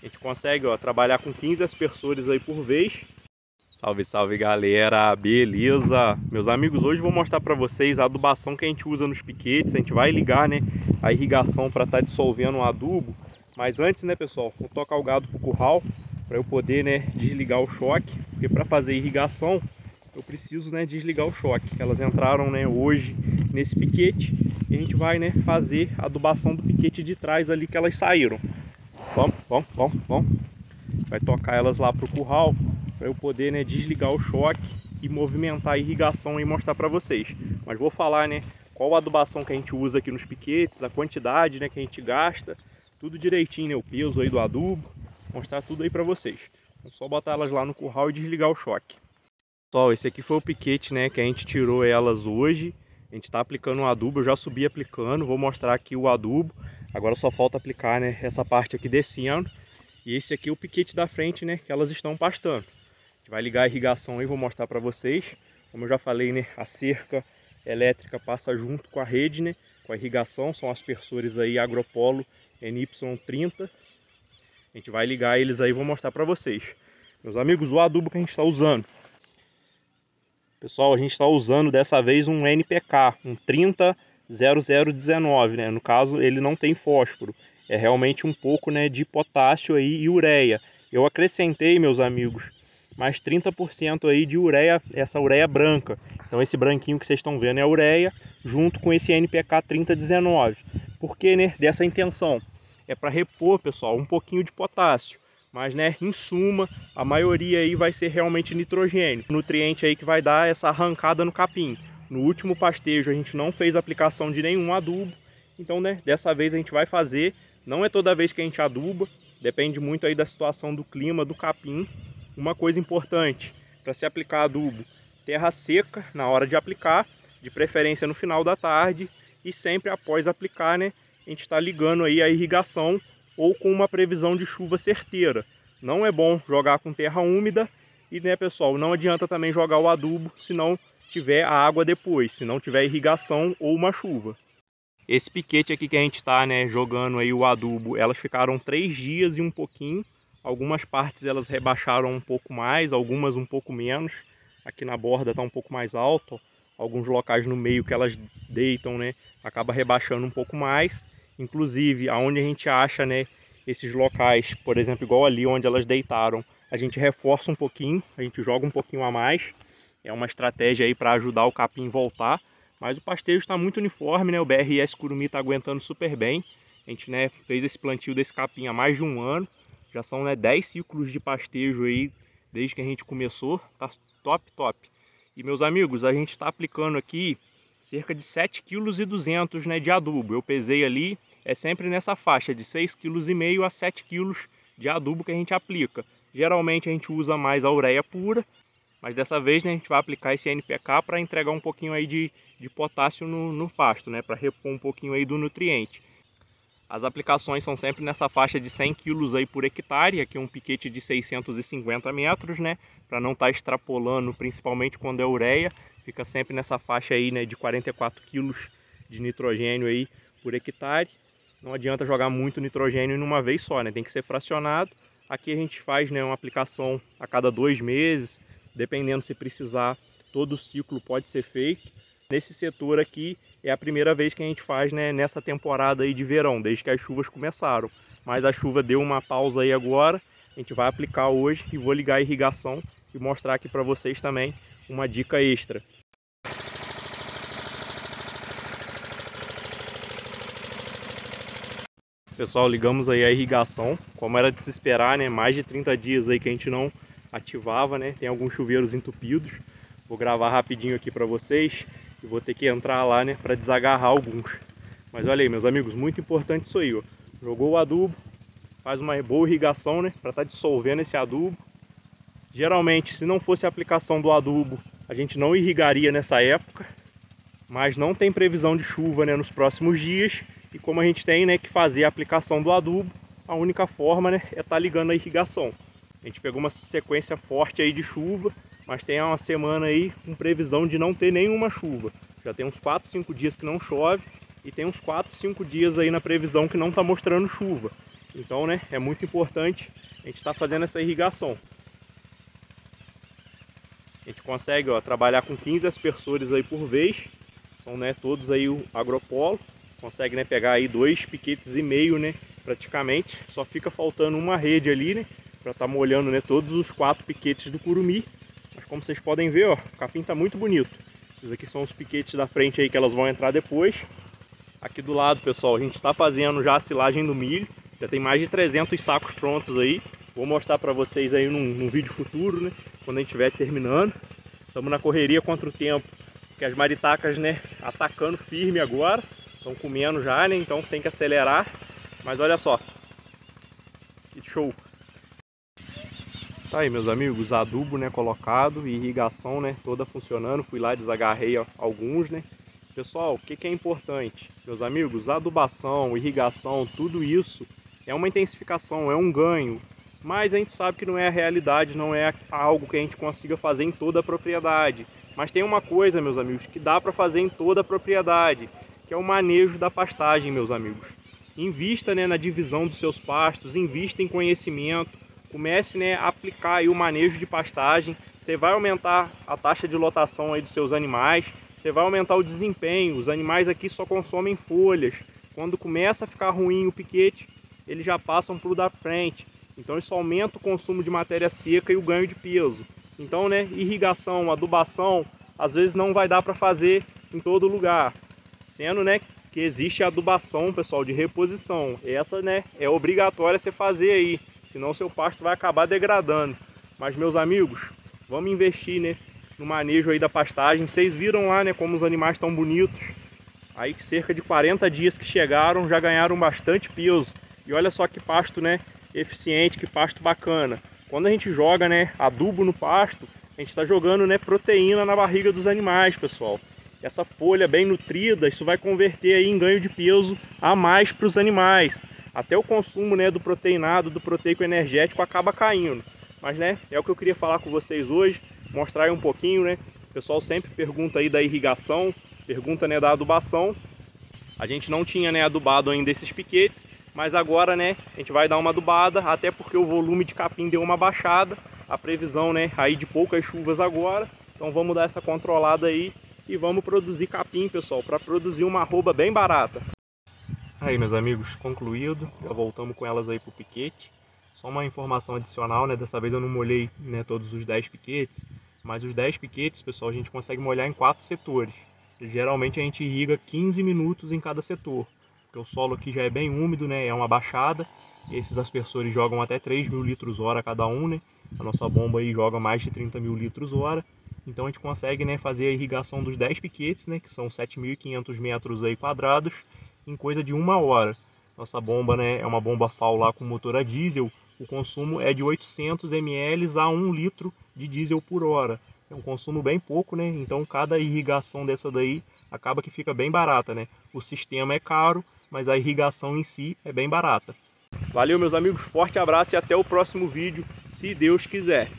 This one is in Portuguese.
A gente consegue ó, trabalhar com 15 aspersores aí por vez. Salve, salve galera, beleza? Meus amigos, hoje vou mostrar para vocês a adubação que a gente usa nos piquetes. A gente vai ligar né, a irrigação para estar tá dissolvendo o adubo. Mas antes, né pessoal, vou tocar o gado pro curral para eu poder né, desligar o choque. Porque para fazer irrigação eu preciso né, desligar o choque. Elas entraram né, hoje nesse piquete e a gente vai né, fazer a adubação do piquete de trás ali que elas saíram. Vamos, vamos, vamos. Vai tocar elas lá pro curral para eu poder né, desligar o choque e movimentar a irrigação e mostrar para vocês. Mas vou falar né, qual a adubação que a gente usa aqui nos piquetes, a quantidade né, que a gente gasta, tudo direitinho, né, o peso aí do adubo, mostrar tudo aí para vocês. É só botar elas lá no curral e desligar o choque. Pessoal, esse aqui foi o piquete né, que a gente tirou elas hoje. A gente está aplicando um adubo, eu já subi aplicando, vou mostrar aqui o adubo. Agora só falta aplicar né, essa parte aqui descendo. E esse aqui é o piquete da frente, né, que elas estão pastando. A gente vai ligar a irrigação aí, vou mostrar para vocês. Como eu já falei, né, a cerca elétrica passa junto com a rede, né, com a irrigação. São aspersores aí Agropolo NY30. A gente vai ligar eles aí, vou mostrar para vocês. Meus amigos, o adubo que a gente está usando Pessoal, a gente está usando dessa vez um NPK, um 300019, né? No caso, ele não tem fósforo. É realmente um pouco né, de potássio aí e ureia. Eu acrescentei, meus amigos, mais 30% aí de ureia, essa ureia branca. Então esse branquinho que vocês estão vendo é a ureia, junto com esse NPK 3019. Por que né, dessa intenção? É para repor, pessoal, um pouquinho de potássio. Mas, né, em suma, a maioria aí vai ser realmente nitrogênio. Nutriente aí que vai dar essa arrancada no capim. No último pastejo a gente não fez aplicação de nenhum adubo. Então, né, dessa vez a gente vai fazer. Não é toda vez que a gente aduba. Depende muito aí da situação do clima, do capim. Uma coisa importante, para se aplicar adubo, terra seca na hora de aplicar, de preferência no final da tarde. E sempre após aplicar, né, a gente está ligando aí a irrigação ou com uma previsão de chuva certeira. Não é bom jogar com terra úmida e, né, pessoal, não adianta também jogar o adubo se não tiver a água depois, se não tiver irrigação ou uma chuva. Esse piquete aqui que a gente está né, jogando aí o adubo, elas ficaram três dias e um pouquinho. Algumas partes elas rebaixaram um pouco mais, algumas um pouco menos. Aqui na borda está um pouco mais alto. Alguns locais no meio que elas deitam, né, acaba rebaixando um pouco mais. Inclusive, aonde a gente acha né, esses locais, por exemplo, igual ali onde elas deitaram, a gente reforça um pouquinho, a gente joga um pouquinho a mais. É uma estratégia aí para ajudar o capim voltar. Mas o pastejo está muito uniforme, né? O BRS Curumi está aguentando super bem. A gente né, fez esse plantio desse capim há mais de um ano. Já são né, 10 ciclos de pastejo aí desde que a gente começou. Tá top, top. E meus amigos, a gente está aplicando aqui cerca de 7,2 kg né, de adubo. Eu pesei ali, é sempre nessa faixa de 6,5 kg a 7 kg de adubo que a gente aplica. Geralmente a gente usa mais a ureia pura, mas dessa vez né, a gente vai aplicar esse NPK para entregar um pouquinho aí de, de potássio no, no pasto, né, para repor um pouquinho aí do nutriente. As aplicações são sempre nessa faixa de 100 kg aí por hectare, aqui um piquete de 650 metros, né, para não estar tá extrapolando, principalmente quando é ureia, fica sempre nessa faixa aí, né, de 44 kg de nitrogênio aí por hectare. Não adianta jogar muito nitrogênio em uma vez só, né, tem que ser fracionado. Aqui a gente faz, né, uma aplicação a cada dois meses, dependendo se precisar, todo o ciclo pode ser feito. Nesse setor aqui é a primeira vez que a gente faz né, nessa temporada aí de verão, desde que as chuvas começaram. Mas a chuva deu uma pausa aí agora, a gente vai aplicar hoje e vou ligar a irrigação e mostrar aqui para vocês também uma dica extra. Pessoal, ligamos aí a irrigação, como era de se esperar, né? Mais de 30 dias aí que a gente não ativava, né? Tem alguns chuveiros entupidos. Vou gravar rapidinho aqui para vocês e vou ter que entrar lá, né, para desagarrar alguns. Mas olha aí, meus amigos, muito importante isso aí, ó. Jogou o adubo, faz uma boa irrigação, né, para estar tá dissolvendo esse adubo. Geralmente, se não fosse a aplicação do adubo, a gente não irrigaria nessa época, mas não tem previsão de chuva, né, nos próximos dias e como a gente tem né, que fazer a aplicação do adubo, a única forma né, é estar tá ligando a irrigação. A gente pegou uma sequência forte aí de chuva, mas tem uma semana aí com previsão de não ter nenhuma chuva. Já tem uns 4, 5 dias que não chove e tem uns 4, 5 dias aí na previsão que não está mostrando chuva. Então, né, é muito importante a gente estar tá fazendo essa irrigação. A gente consegue ó, trabalhar com 15 aspersores aí por vez. São né, todos aí o agropolo. Consegue né, pegar aí dois piquetes e meio, né, praticamente. Só fica faltando uma rede ali, né, estar tá molhando né, todos os quatro piquetes do curumi. Mas como vocês podem ver, ó, o capim está muito bonito. Esses aqui são os piquetes da frente aí que elas vão entrar depois. Aqui do lado, pessoal, a gente está fazendo já a silagem do milho. Já tem mais de 300 sacos prontos aí. Vou mostrar para vocês aí num, num, vídeo futuro, né? Quando a gente estiver terminando. Estamos na correria contra o tempo. Que as maritacas, né? Atacando firme agora. Estão comendo já, né? Então tem que acelerar. Mas olha só. Que show. Tá aí, meus amigos. Adubo, né? Colocado. Irrigação, né? Toda funcionando. Fui lá, desagarrei alguns, né? Pessoal, o que, que é importante? Meus amigos, adubação, irrigação, tudo isso é uma intensificação, é um ganho, mas a gente sabe que não é a realidade, não é algo que a gente consiga fazer em toda a propriedade. Mas tem uma coisa, meus amigos, que dá para fazer em toda a propriedade, que é o manejo da pastagem, meus amigos. Invista né, na divisão dos seus pastos, invista em conhecimento, comece né, a aplicar aí o manejo de pastagem. Você vai aumentar a taxa de lotação aí dos seus animais, você vai aumentar o desempenho. Os animais aqui só consomem folhas. Quando começa a ficar ruim o piquete, eles já passam para o da frente. Então isso aumenta o consumo de matéria seca e o ganho de peso. Então, né, irrigação, adubação, às vezes não vai dar para fazer em todo lugar. Sendo, né, que existe adubação, pessoal, de reposição. Essa, né, é obrigatória você fazer aí, senão seu pasto vai acabar degradando. Mas, meus amigos, vamos investir, né, no manejo aí da pastagem. Vocês viram lá, né, como os animais estão bonitos. Aí cerca de 40 dias que chegaram, já ganharam bastante peso. E olha só que pasto, né, eficiente, que pasto bacana. Quando a gente joga, né, adubo no pasto, a gente está jogando, né, proteína na barriga dos animais, pessoal. Essa folha bem nutrida, isso vai converter aí em ganho de peso a mais para os animais. Até o consumo, né, do proteinado, do proteico energético acaba caindo. Mas, né, é o que eu queria falar com vocês hoje, mostrar aí um pouquinho, né. O pessoal sempre pergunta aí da irrigação, pergunta, né, da adubação. A gente não tinha, né, adubado ainda esses piquetes, mas agora, né, a gente vai dar uma adubada, até porque o volume de capim deu uma baixada, a previsão, né, aí de poucas chuvas agora, então vamos dar essa controlada aí e vamos produzir capim, pessoal, para produzir uma arroba bem barata. Aí, meus amigos, concluído, já voltamos com elas aí pro piquete. Só uma informação adicional, né, dessa vez eu não molhei, né, todos os 10 piquetes, mas os 10 piquetes, pessoal, a gente consegue molhar em quatro setores. Geralmente a gente irriga 15 minutos em cada setor porque o solo aqui já é bem úmido, né? É uma baixada. Esses aspersores jogam até 3 mil litros hora cada um, né? A nossa bomba aí joga mais de 30 mil litros hora. Então a gente consegue né, fazer a irrigação dos 10 piquetes, né, que são 7.500 metros aí quadrados, em coisa de uma hora. Nossa bomba né, é uma bomba FAL lá com motor a diesel. O consumo é de 800 ml a 1 litro de diesel por hora. É um consumo bem pouco, né? Então cada irrigação dessa daí acaba que fica bem barata, né? O sistema é caro, mas a irrigação em si é bem barata. Valeu meus amigos, forte abraço e até o próximo vídeo, se Deus quiser.